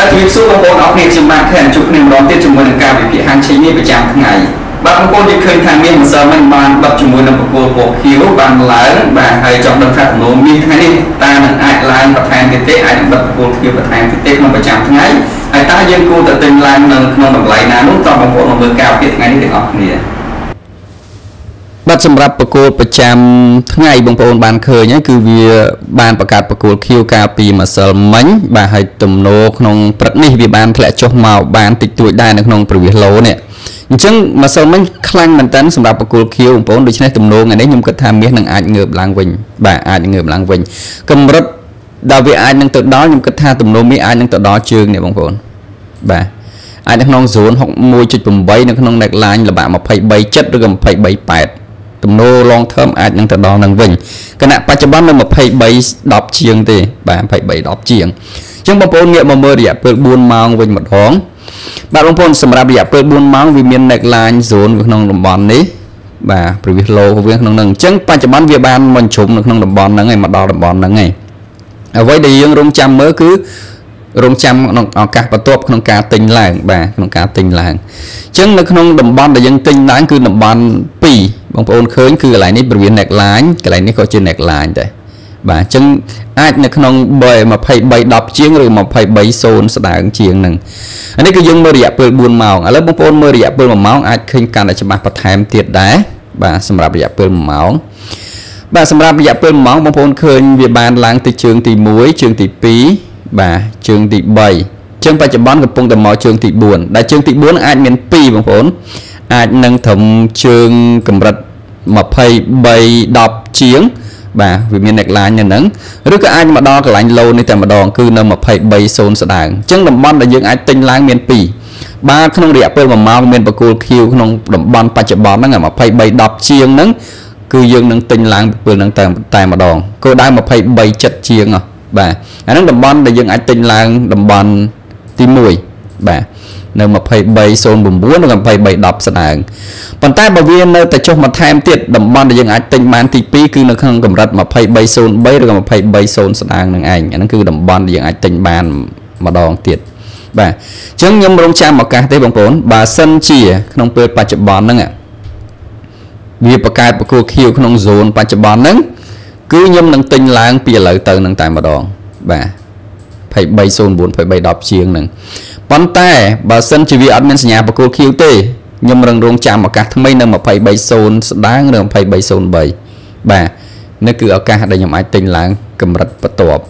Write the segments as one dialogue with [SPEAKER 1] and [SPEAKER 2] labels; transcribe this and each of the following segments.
[SPEAKER 1] បាទជំរាបសួរបងប្អូនអរគ្នាខ្ញុំបាទខែជួបគ្នាម្ដងទៀតជាមួយនឹងការវិភាគហាងឆេងនេះប្រចាំថ្ងៃបាទបងប្អូនយើងឃើញថាមានម្សិលមិញបានបិទជាមួយនឹងបកគោលពណ៌ខៀវបានឡើងបាទហើយចង់ដឹងថាទំនោរមានថ្ងៃនេះតើនឹងអាចឡើងបន្ថែមទៀតទេអាចនឹងបិទបកគោលខៀវបន្ថែមទៀតទេក្នុងប្រចាំថ្ងៃហើយតើយើងគួរតែទិញឡើងនៅក្នុងតម្លៃណានោះតើបងប្អូនមកមើលការវិភាគថ្ងៃនេះទាំងអស់គ្នា
[SPEAKER 2] បាទសម្រាប់ប្រកួតប្រចាំថ្ងៃបងប្អូនបានឃើញហើយគឺវាបានបង្កើតប្រកួត Q កាលពីម្សិលមិញបាទហើយទំនោរក្នុងព្រឹកនេះវាបានធ្លាក់ចុះមកបានតិចតួចដែរនៅក្នុងប្រវិសឡូនេះអញ្ចឹងម្សិលមិញខ្លាំងមែនតើសម្រាប់ប្រកួត Q បងប្អូនដូច្នេះទំនោរថ្ងៃនេះខ្ញុំគិតថាមាសនឹងអាចងើបឡើងវិញបាទអាចងើបឡើងវិញកម្រិតដែលវាអាចនឹងទៅដល់ខ្ញុំគិតថាទំនោរមាសអាចនឹងទៅដល់ជើងនេះបងប្អូនបាទអាចនៅក្នុង zone 61.8នៅក្នុង neckline ល្បាក់23.7ឬក៏23.8 ទំនោរ long term អាចនឹងទៅដល់នឹងវិញគណៈបច្ចុប្បន្ននៅ23 10ជាងទេបាទ23 10ជាងអញ្ចឹងបងប្អូនងាកមកមើលរយៈពេល4ម៉ោងវិញម្ដងបាទបងប្អូនសម្រាប់រយៈពេល4ម៉ោងវាមាន neck line zone ក្នុងតំបន់នេះបាទ previous low វាក្នុងនឹងអញ្ចឹងបច្ចុប្បន្នវាបានមកជុំនៅក្នុងតំបន់ហ្នឹងហើយមកដល់តំបន់ហ្នឹងហើយអ្វីដែលយើងរងចាំមើលគឺរងចាំក្នុងឱកាសបន្ទាប់ក្នុងការទិញឡើងបាទក្នុងការទិញឡើងអញ្ចឹងនៅក្នុងតំបន់ដែលយើងទិញឡើងគឺតំបន់2 បងប្អូនឃើញគឺកន្លែងនេះបរិវេណ neck line កន្លែងនេះក៏ជា neck line ដែរបាទអញ្ចឹងអាចនៅក្នុង23 10ជាងឬ23 0ស្ដើងជាងហ្នឹងអានេះគឺយើងមើលរយៈពេល4ម៉ោងឥឡូវបងប្អូនមើលរយៈពេល1ម៉ោងអាចឃើញកាន់តែច្បាស់បន្ថែមទៀតដែរបាទសម្រាប់រយៈពេល1ម៉ោងបាទសម្រាប់រយៈពេល1ម៉ោងបងប្អូនឃើញវាបានឡើងទៅជើងទី1ជើងទី2បាទជើងទី3ជើងបច្ចុប្បន្នកំពុងតែមកជើងទី4ដែលជើងទី4អាចមាន2បងប្អូនអាចនឹងត្រឹមជើងកម្រិត23 10ជាងបាទវាមាន neckline នៅហ្នឹងឬក៏អាចមកដល់កន្លែង low នេះតែម្ដងគឺនៅ23.0ស្ដើងអញ្ចឹងតំបន់ដែលយើងអាចទិញឡើងមាន2បាទក្នុងរយៈពេល1ម៉ោងមានបកគោល Q ក្នុងតំបន់បច្ចុប្បន្នហ្នឹង23.10ជាងហ្នឹងគឺយើងនឹងទិញឡើងពេលហ្នឹងតែតែម្ដងគោលដៅ23.7ជាងហ៎បាទអាហ្នឹងតំបន់ដែលយើងអាចទិញឡើងតំបន់ទី1 បាទនៅ2309និង2310ស្ដើងប៉ុន្តែបើវានៅតែចុះបន្ថែមទៀតតំបន់ដែលយើងអាចទិញបានទី2គឺនៅក្នុងកម្រិត2303ឬក៏2300ស្ដើងនឹងឯងអាហ្នឹងគឺតំបន់ដែលយើងអាចទិញបានម្ដងទៀតបាទអញ្ចឹងខ្ញុំរងចាំឱកាសទេបងប្អូនបើសិនជា ក្នុងពេលបច្ចុប្បន្នហ្នឹងវាបង្កើតប្រគួរខៀវក្នុងហ្សូនបច្ចុប្បន្នហ្នឹងគឺខ្ញុំនឹងទិញឡើងពីឥឡូវទៅនឹងតែម្ដងបាទ 2309 2310ជាងនឹងប៉ុន្តែបើសិនជាវាអត់មានសញ្ញាបកគោល Q ទេខ្ញុំរឹងរងចាំឱកាសថ្មីនៅ230ស្ដាងឬ2303បាទនេះគឺឱកាសដែលខ្ញុំអាចទិញឡើងកម្រិតបន្ទាប់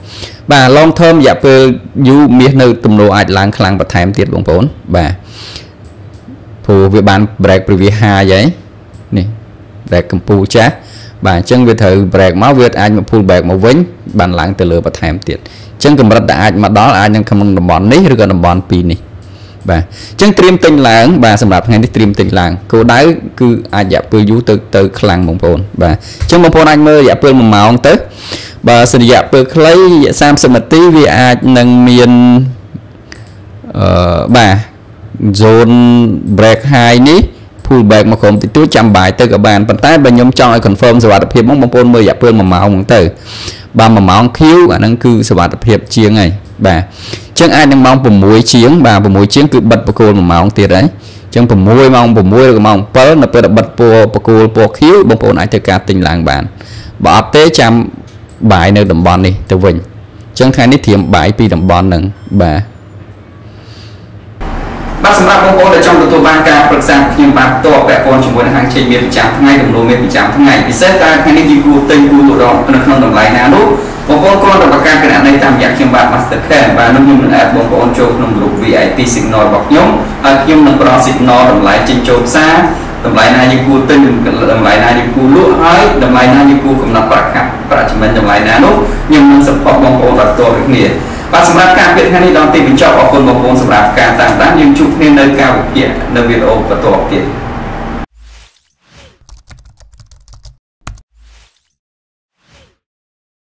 [SPEAKER 2] បាទ long term រយៈពេលយូរមាសនៅទំនោរអាចឡើងខ្លាំងបន្ថែមទៀតបងប្អូនបាទព្រោះវាបាន break previous high ហើយនេះ break កម្ពុជាចាស់ បាទអញ្ចឹងវាត្រូវ break មកវាអាចមក pull back មកវិញបានឡើងទៅលើបន្ថែមទៀតអញ្ចឹងកម្រិតដែលអាចមកដល់អាចនឹងក្នុងតំបន់នេះឬក៏តំបន់2នេះបាទអញ្ចឹងត្រៀមទិញឡើងបាទសម្រាប់ថ្ងៃនេះត្រៀមទិញឡើងគោលដៅគឺអាចរយៈពេលយូរទៅទៅខ្លាំងបងប្អូនបាទអញ្ចឹងបងប្អូនអាចមើលរយៈពេល1ម៉ោងទៅបើសិនរយៈពេលខ្លីរយៈ30នាទីវាអាចនឹងមានអឺបាទ zone break high នេះ pull back មកក្រុមតិចតួចចាំបាយទៅក៏បានប៉ុន្តែបើខ្ញុំចង់ឲ្យ confirm សុវត្ថិភាពមកបងប្អូនមើលរយៈពេល1ម៉ោងហ្នឹងទៅបាទ1ម៉ោង Q អាហ្នឹងគឺសុវត្ថិភាពជាងហើយបាទអញ្ចឹងអាចនឹងម៉ោង6ជាងបាទ6ជាងគឺបិទបកគោល1ម៉ោងទៀតហើយអញ្ចឹង6ម៉ោង6ឬក៏ម៉ោង7នៅពេលដែលបិទពណ៌បកគោលពណ៌ Q បងប្អូនអាចធ្វើការទិញឡើងបានបើអត់ទេចាំបាយនៅតំបន់នេះទៅវិញអញ្ចឹងថ្ងៃនេះត្រៀមបាយពីតំបន់ហ្នឹងបាទ
[SPEAKER 1] បាទសម្រាប់បងប្អូនដែលចង់ទទួលបានការប្រឹក្សាខ្ញុំបាទតបពាក់ព័ន្ធជាមួយនឹងហាងឆេងមានប្រចាំថ្ងៃចំនួនមានប្រចាំថ្ងៃពិសេសតើថ្ងៃនេះយើងគួរទិញគួរទូដងនៅក្នុងតម្លៃណានោះបងប្អូនគ្រាន់តែប្រកាសគណនីតាមរយៈខ្ញុំបាទ Mastercard បាទនោះខ្ញុំនឹងអែបបងប្អូនចូលក្នុងក្រុម VIP Signal របស់ខ្ញុំហើយខ្ញុំនឹងផ្ដល់ Signal តម្លៃចេញចូលផ្សារតម្លៃណាយើងគួរទិញតម្លៃណាយើងគួរលក់ហើយតម្លៃណាយើងគួរកំណត់ប្រាក់កាក់ប្រាក់ចំណេញតម្លៃណានោះខ្ញុំនឹង support បងប្អូនដល់តទៅគ្នា បាទសម្រាប់ការពិភាក្សានេះដល់ទីបញ្ចប់អរគុណបងប្អូនសម្រាប់ការតាមដានយើងជួបគ្នានៅការវិភាគនៅវីដេអូបន្តទៀត